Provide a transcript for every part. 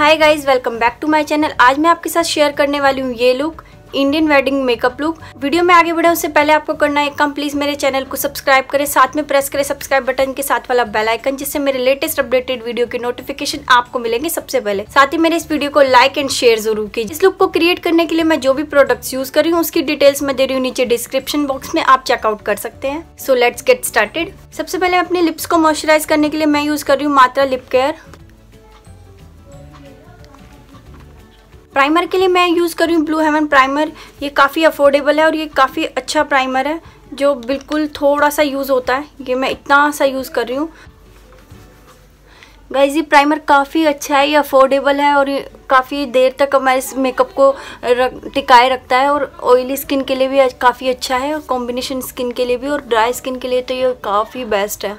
Hi guys welcome back to my channel आज मैं आपके साथ शेयर करने वाली हूँ ये look Indian wedding makeup look video में आगे बढ़े उससे पहले आपको करना है कम प्लीज़ मेरे चैनल को सब्सक्राइब करें। साथ में प्रेस करें सब्सक्राइब बटन के साथ वाला बेल आइकन जिससे मेरे लेटेस्ट अपडेटेड वीडियो के नोटिफिकेशन आपको मिलेंगे सबसे पहले। साथ ही मेरे इस वीडियो को लाइक एंड शेयर ज़रूर कीजिए। इस लुक को क्रिएट करने के लिए मैं जो भी प्रोडक्ट्स यूज़ कर रही हूँ, उसकी डिटेल्स मैं दे रही हूँ नीचे डिस्क्रिप्शन बॉक्स में। आप चेकआउट कर सकते हैं। सो लेट्स गेट स्टार्टेड सबसे पहले अपने लिप्स को मॉइस्चराइज करने के लिए मैं यूज़ कर रही हूँ मात्रा लिप केयर प्राइमर के लिए मैं यूज़ कर रही हूँ ब्लू हेवन प्राइमर ये काफ़ी अफोर्डेबल है और ये काफ़ी अच्छा प्राइमर है जो बिल्कुल थोड़ा सा यूज़ होता है। ये मैं इतना सा यूज़ कर रही हूँ। गाइज़ ये प्राइमर काफ़ी अच्छा है ये अफोर्डेबल है और काफ़ी देर तक हमारे इस मेकअप को रख, टिकाए रखता है और ऑयली स्किन के लिए भी काफ़ी अच्छा है और कॉम्बिनेशन स्किन के लिए भी और ड्राई स्किन के लिए तो ये काफ़ी बेस्ट है।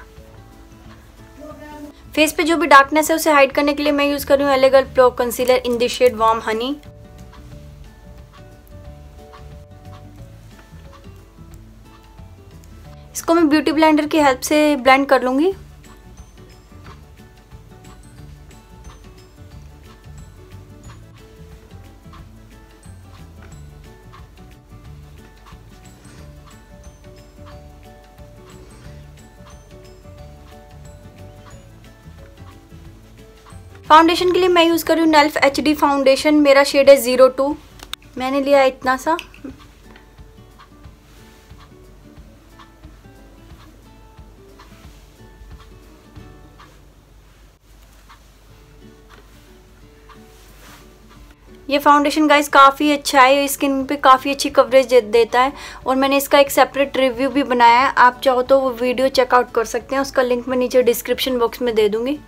फेस पे जो भी डार्कनेस है, उसे हाइड करने के लिए मैं यूज़ कर रही हूँ एलेगल pro concealer in this shade warm honey इसको मैं ब्यूटी ब्लेंडर की हेल्प से ब्लेंड कर लूँगी। फाउंडेशन के लिए मैं यूज़ कर रही हूँ नेल्फ एच डी फाउंडेशन मेरा शेड है ज़ीरो टू मैंने लिया इतना सा. ये फाउंडेशन गाइस काफ़ी अच्छा है. स्किन पे काफ़ी अच्छी कवरेज देता है. और मैंने इसका एक सेपरेट रिव्यू भी बनाया है. आप चाहो तो वो वीडियो चेकआउट कर सकते हैं. उसका लिंक मैं नीचे डिस्क्रिप्शन बॉक्स में दे दूँगी.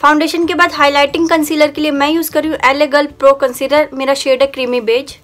फाउंडेशन के बाद हाइलाइटिंग कंसीलर के लिए मैं यूज़ कर रही हूँ एलेगल प्रो कंसीलर मेरा शेड है क्रीमी बेज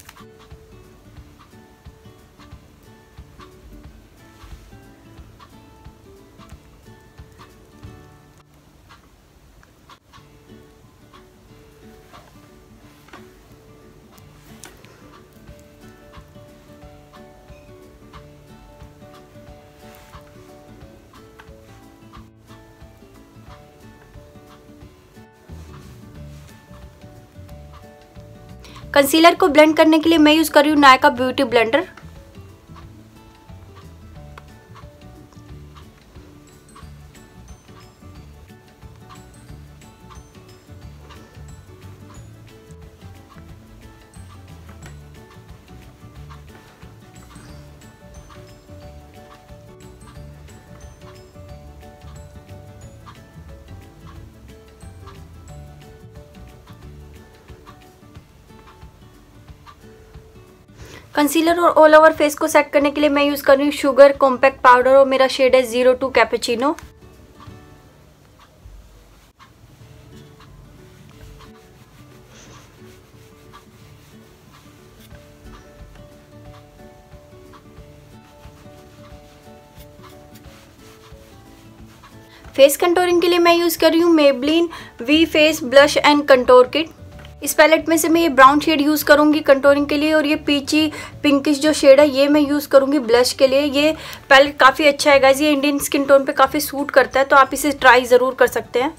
कंसीलर को ब्लेंड करने के लिए मैं यूज़ कर रही हूँ नायका ब्यूटी ब्लेंडर। कंसीलर और ऑल ओवर फेस को सेट करने के लिए मैं यूज़ कर रही हूँ शुगर कॉम्पैक्ट पाउडर और मेरा शेड है zero two cappuccino face contouring के लिए मैं यूज़ कर रही हूँ Maybelline V face blush and contour kit इस पैलेट में से मैं ये ब्राउन शेड यूज़ करूँगी कंटोरिंग के लिए और ये पीची पिंकिश जो शेड है, ये मैं यूज़ करूँगी ब्लश के लिए। ये पैलेट काफ़ी अच्छा है गाइज़ ये इंडियन स्किन टोन पे काफ़ी सूट करता है तो आप इसे ट्राई ज़रूर कर सकते हैं।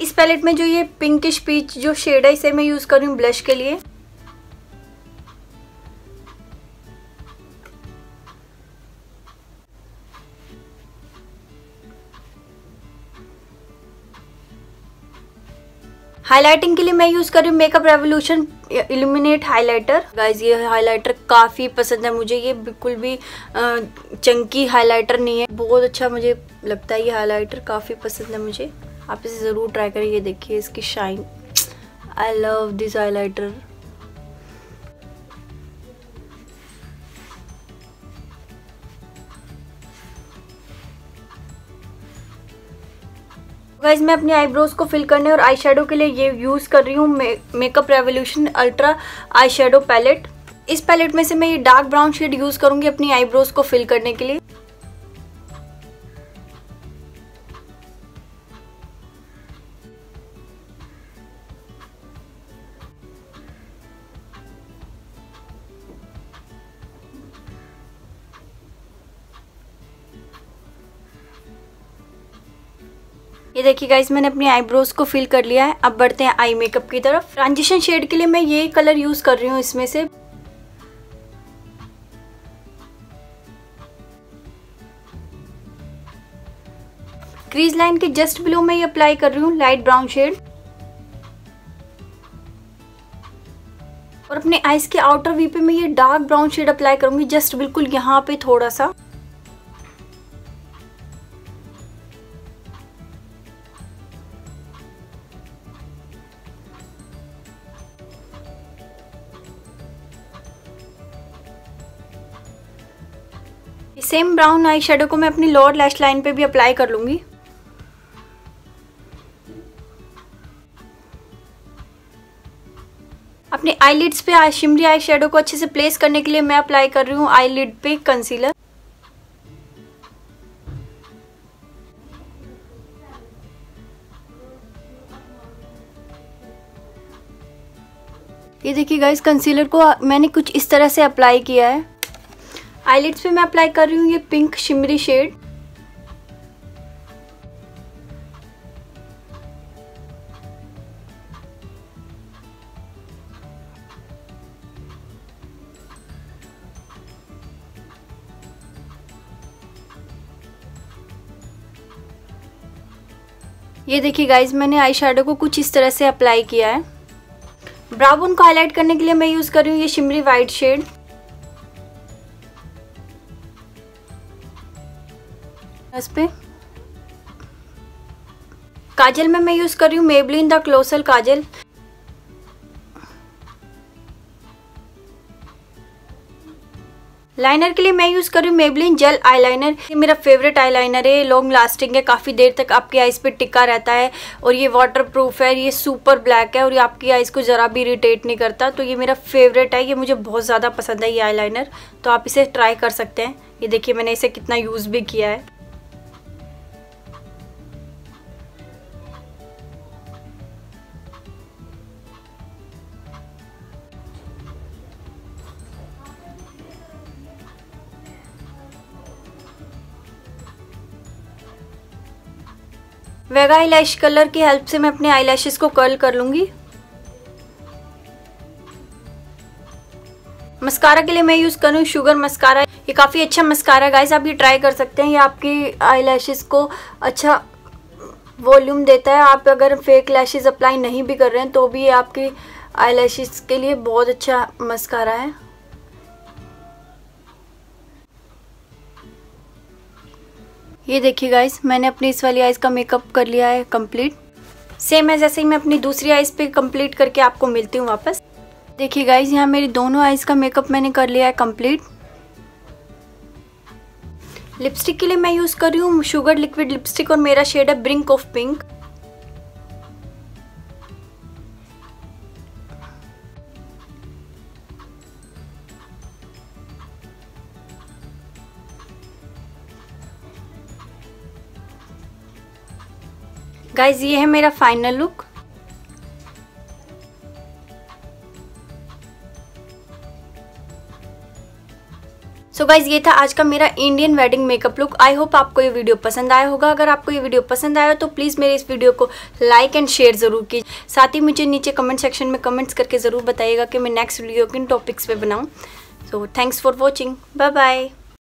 इस पैलेट में जो ये पिंकिश पीच जो शेड है, इसे मैं यूज़ कर रही हूँ ब्लश के लिए। हाइलाइटिंग के लिए मैं यूज़ कर रही हूँ makeup revolution illuminate highlighter guys ये हाइलाइटर काफ़ी पसंद है मुझे। ये बिल्कुल भी चंकी हाइलाइटर नहीं है। बहुत अच्छा मुझे लगता है ये हाइलाइटर काफ़ी पसंद है मुझे। आप इसे ज़रूर ट्राई करें देखिए इसकी shine I love this highlighter guys मैं अपनी आईब्रोज को फिल करने और आई के लिए ये यूज़ कर रही हूँ makeup revolution ultra eye palette इस पैलेट में से मैं ये डार्क ब्राउन शेड यूज़ करूँगी अपनी आईब्रोज को फिल करने के लिए। ये देखिए गाइस मैंने अपनी आईब्रोज को फिल कर लिया है। अब बढ़ते हैं आई मेकअप की तरफ़। ट्रांजिशन शेड के लिए मैं ये कलर यूज़ कर रही हूँ इसमें से। क्रीज लाइन के जस्ट बिलो में ये अप्लाई कर रही हूँ लाइट ब्राउन शेड और अपने आईज के आउटर वी पे मैं ये डार्क ब्राउन शेड अप्लाई करूँगी जस्ट बिल्कुल यहाँ पे थोड़ा सा। सेम ब्राउन आई शेडो को मैं अपनी लोअर लैश लाइन पे भी अप्लाई कर लूँगी। अपने आईलिड्स पे शिमरी आई शेडो को अच्छे से प्लेस करने के लिए मैं अप्लाई कर रही हूँ आईलिड पे कंसीलर ये देखिए गाइस कंसीलर को मैंने कुछ इस तरह से अप्लाई किया है। आईलिड्स पे मैं अप्लाई कर रही हूँ ये पिंक शिमरी शेड ये देखिए गाइज़ मैंने आई को कुछ इस तरह से अप्लाई किया है। ब्राउन को हाईलाइट करने के लिए मैं यूज़ कर रही हूँ ये शिमरी वाइट शेड इस पे। काजल में मैं यूज़ कर रही हूँ Maybelline the colossal kajal. Liner के लिए मैं यूज़ कर रही हूँ मेबलिन जेल आईलाइनर ये मेरा फेवरेट आईलाइनर है लॉन्ग लास्टिंग है, काफ़ी देर तक आपकी आईज पे टिका रहता है। और ये वाटर प्रूफ है, ये सुपर ब्लैक है, और ये आपकी आईज को जरा भी इरिटेट नहीं करता। तो ये मेरा फेवरेट है, ये मुझे बहुत ज़्यादा पसंद है ये आईलाइनर तो आप इसे ट्राई कर सकते हैं। ये देखिए, मैंने इसे कितना यूज़ भी किया है। वेगा आई लैश कलर की हेल्प से मैं अपने आई को कर्ल कर लूँगी। मस्कारा के लिए मैं यूज़ करूँ शुगर मस्कारा ये काफ़ी अच्छा मस्कारा गाइस आप ये ट्राई कर सकते हैं। ये आपकी आई लैशेज़ को अच्छा वॉल्यूम देता है। आप अगर फेक लैशेज अप्लाई नहीं भी कर रहे हैं तो भी ये आपकी आई के लिए बहुत अच्छा मस्कारा है। ये देखिए गाइस मैंने अपनी इस वाली आइज़ का मेकअप कर लिया है कंप्लीट सेम है जैसे ही मैं अपनी दूसरी आइज़ पे कंप्लीट करके आपको मिलती हूँ वापस. देखिए गाइस यहाँ मेरी दोनों आइज़ का मेकअप मैंने कर लिया है कंप्लीट लिपस्टिक के लिए मैं यूज़ कर रही हूँ शुगर लिक्विड लिपस्टिक और मेरा शेड है ब्रिंक ऑफ़ पिंक गाइज़ ये है मेरा final look so so guys ये था आज का मेरा Indian wedding makeup look I hope आपको ये वीडियो पसंद आया होगा. अगर आपको ये वीडियो पसंद आया तो प्लीज़ मेरे इस वीडियो को लाइक एंड शेयर ज़रूर कीजिए. साथ ही मुझे नीचे कमेंट सेक्शन में कमेंट्स करके ज़रूर बताइएगा कि मैं नेक्स्ट वीडियो किन टॉपिक्स पे बनाऊँ. So thanks for watching bye bye